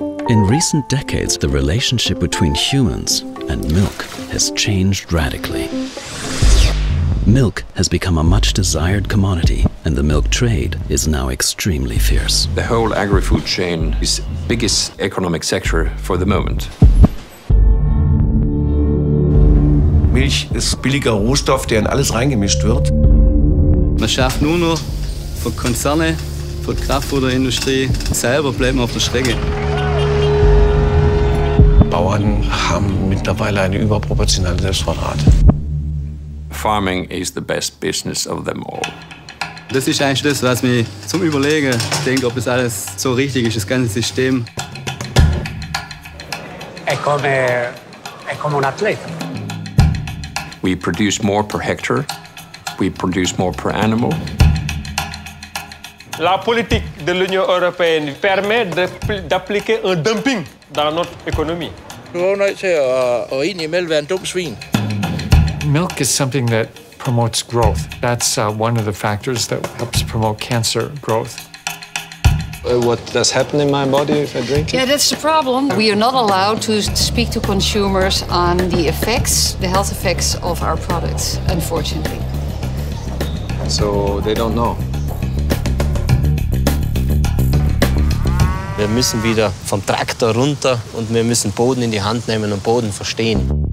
In recent decades, the relationship between humans and milk has changed radically. Milk has become a much desired commodity, and the milk trade is now extremely fierce. The whole agri-food chain is biggest economic sector for the moment. Milch ist billiger Rohstoff, der in alles reingemischt wird. Man schafft nur noch für Konzerne, für die Kraftfutterindustrie. Selber bleibt man auf der Strecke. Bauern haben mittlerweile eine überproportionale Selbstverrate. Farming is the best business of them all. Das ist eigentlich das, was mich zum Überlegen denkt, ob das alles so richtig ist, das ganze System. È come, è come un atleta. We produce more per hectare. We produce more per animal. La politique de l'Union européenne permet d'appliquer un dumping dans notre économie. Du nødt til at, at indimellem være en dum. Milk is something that promotes growth. That's uh, one of the factors that helps promote cancer growth. Uh, what does happen in my body if I drink it? Yeah, that's the problem. We are not allowed to speak to consumers on the effects, the health effects of our products, unfortunately. So they don't know. Wir müssen wieder vom Traktor runter und wir müssen Boden in die Hand nehmen und Boden verstehen.